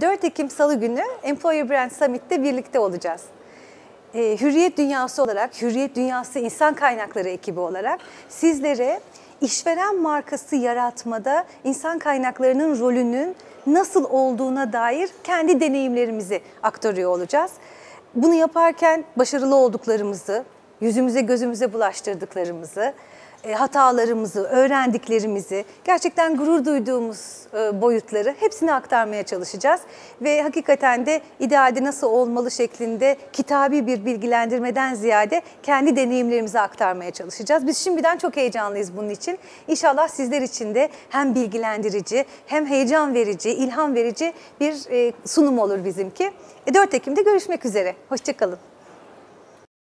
4 Ekim Salı günü Employer Brand Summit'te birlikte olacağız. Ee, Hürriyet Dünyası olarak, Hürriyet Dünyası İnsan Kaynakları ekibi olarak sizlere işveren markası yaratmada insan kaynaklarının rolünün nasıl olduğuna dair kendi deneyimlerimizi aktarıyor olacağız. Bunu yaparken başarılı olduklarımızı, yüzümüze gözümüze bulaştırdıklarımızı, hatalarımızı, öğrendiklerimizi, gerçekten gurur duyduğumuz e, boyutları hepsini aktarmaya çalışacağız. Ve hakikaten de idealde nasıl olmalı şeklinde kitabi bir bilgilendirmeden ziyade kendi deneyimlerimizi aktarmaya çalışacağız. Biz şimdiden çok heyecanlıyız bunun için. İnşallah sizler için de hem bilgilendirici hem heyecan verici, ilham verici bir e, sunum olur bizimki. E, 4 Ekim'de görüşmek üzere. Hoşçakalın.